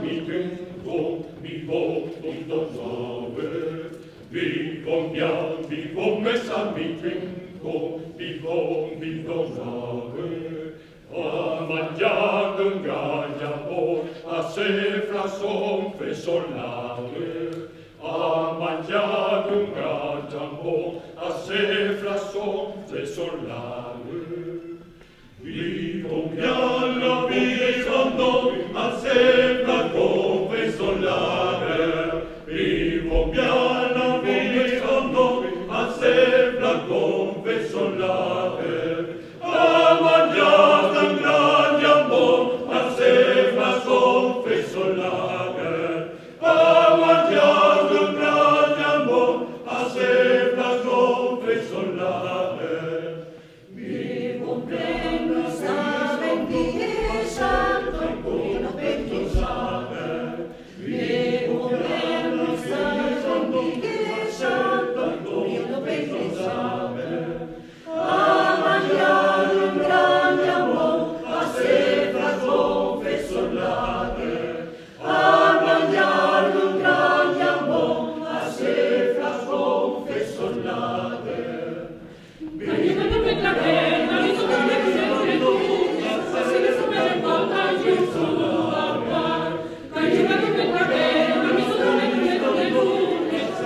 mi tento, mi voto donare. Vivo mia, vivo messa mi tento, vivo mi donare. A maglia d'un gaia por, a se frason fe solare. A maglia d'un gaia por, a se frason fe solare. Vivo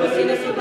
patrocina esse